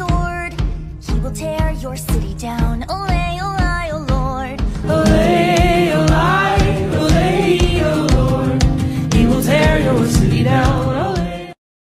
sword. He will tear your city down. Olay, olay, O Lord. Olay, olay, olay, O Lord. He will tear your city